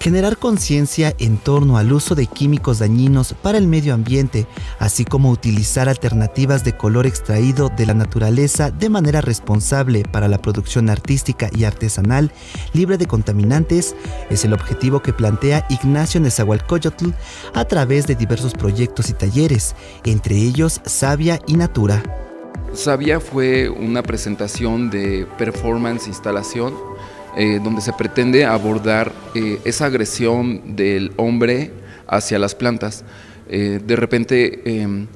generar conciencia en torno al uso de químicos dañinos para el medio ambiente, así como utilizar alternativas de color extraído de la naturaleza de manera responsable para la producción artística y artesanal libre de contaminantes, es el objetivo que plantea Ignacio Nezahualcóyotl a través de diversos proyectos y talleres, entre ellos Sabia y Natura. Sabia fue una presentación de performance instalación eh, donde se pretende abordar eh, esa agresión del hombre hacia las plantas. Eh, de repente em,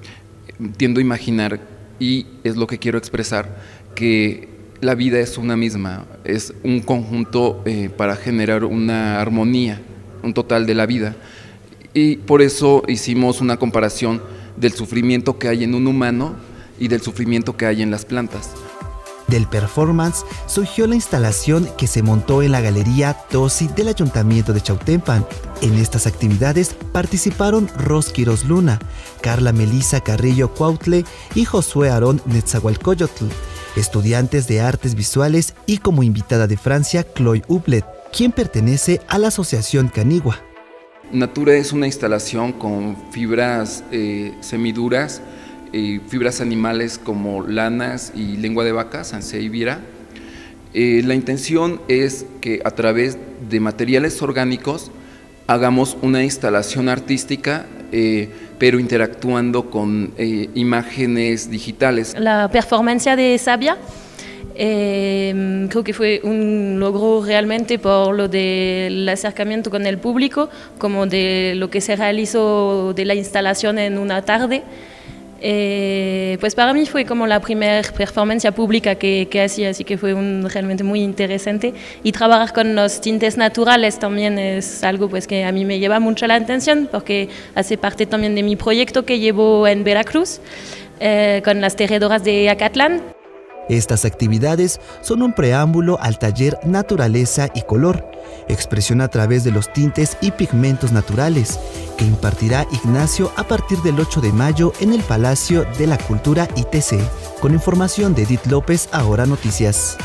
tiendo a imaginar, y es lo que quiero expresar, que la vida es una misma, es un conjunto para generar una armonía, un total de la vida. Y por eso hicimos una comparación del sufrimiento que hay en un humano y del sufrimiento que hay en las plantas. Del performance surgió la instalación que se montó en la Galería Tosi del Ayuntamiento de Chautempan. En estas actividades participaron Rosquiros Luna, Carla Melisa Carrillo Cuautle y Josué Aarón Netzahualcoyotl, estudiantes de artes visuales y como invitada de Francia Chloe Ublet, quien pertenece a la Asociación Canigua. Natura es una instalación con fibras eh, semiduras eh, fibras animales como lanas y lengua de vaca, Sansei y Vira. Eh, la intención es que a través de materiales orgánicos hagamos una instalación artística, eh, pero interactuando con imágenes digitales. La performance de Sabia creo que fue un logro realmente por lo del acercamiento con el público, como de lo que se realizó de la instalación en una tarde. Eh, pues para mí fue como la primera performance pública que, que hacía, así que fue un, realmente muy interesante. Y trabajar con los tintes naturales también es algo pues que a mí me lleva mucho la atención porque hace parte también de mi proyecto que llevo en Veracruz eh, con las tejedoras de Acatlán. Estas actividades son un preámbulo al taller Naturaleza y Color, expresión a través de los tintes y pigmentos naturales, que impartirá Ignacio a partir del 8 de mayo en el Palacio de la Cultura ITC, con información de Edith López, ahora noticias.